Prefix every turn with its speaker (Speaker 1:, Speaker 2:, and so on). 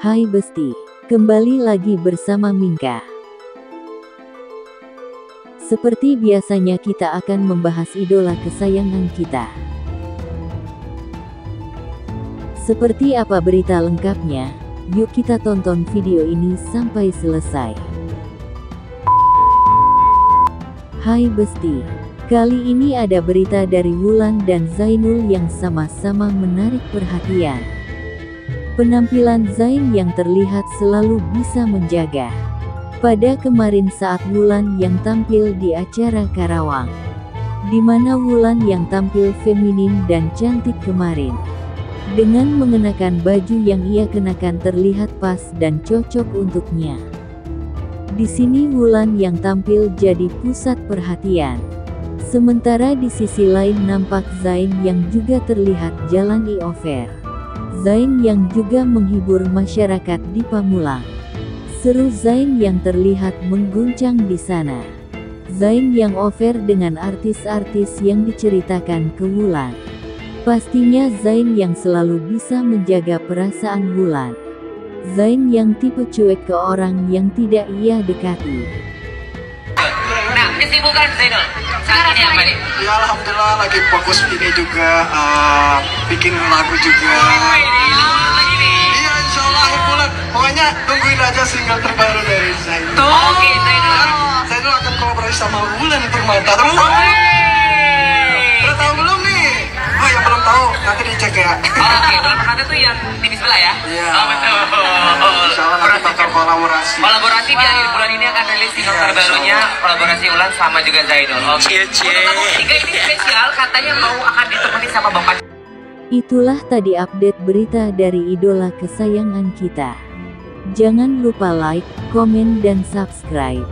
Speaker 1: Hai Besti, kembali lagi bersama Mingka. Seperti biasanya kita akan membahas idola kesayangan kita. Seperti apa berita lengkapnya? Yuk kita tonton video ini sampai selesai. Hai Besti, kali ini ada berita dari Wulan dan Zainul yang sama-sama menarik perhatian. Penampilan Zain yang terlihat selalu bisa menjaga. Pada kemarin saat Wulan yang tampil di acara Karawang. Di mana Wulan yang tampil feminin dan cantik kemarin. Dengan mengenakan baju yang ia kenakan terlihat pas dan cocok untuknya. Di sini Wulan yang tampil jadi pusat perhatian. Sementara di sisi lain nampak Zain yang juga terlihat jalani over. Zain yang juga menghibur masyarakat di Pamulang. Seru Zain yang terlihat mengguncang di sana. Zain yang over dengan artis-artis yang diceritakan ke Wulan. Pastinya Zain yang selalu bisa menjaga perasaan Wulan. Zain yang tipe cuek ke orang yang tidak ia dekati.
Speaker 2: Kesibukan Zainul saat ini apa nih?
Speaker 3: Ya alhamdulillah lagi fokus ini juga uh, bikin lagu juga.
Speaker 2: lagi nih.
Speaker 3: Iya insya Allah akhir bulan. Pokoknya tungguin aja single terbaru dari Zain.
Speaker 2: Tuh. Oke, Zainul.
Speaker 3: Zainul akan kolaborasi sama Wulan Permata. Terus udah tahu belum nih? Oh yang belum tahu nanti dicek ya.
Speaker 2: Oke, bulan pertama tuh yang TV sebelah ya?
Speaker 3: Iya.
Speaker 2: Oh, betul.
Speaker 3: Insya Allah
Speaker 2: kolaborasi. Di akhir bulan ini akan rilis single
Speaker 3: Iya,
Speaker 2: terbarunya kolaborasi Ulan sama juga Zainul. Oke.
Speaker 3: Cie, cie.
Speaker 2: Untuk kamu tiga ini spesial katanya mau akan ditemani sama Bapak
Speaker 1: Itulah tadi update berita dari idola kesayangan kita. Jangan lupa like, komen dan subscribe.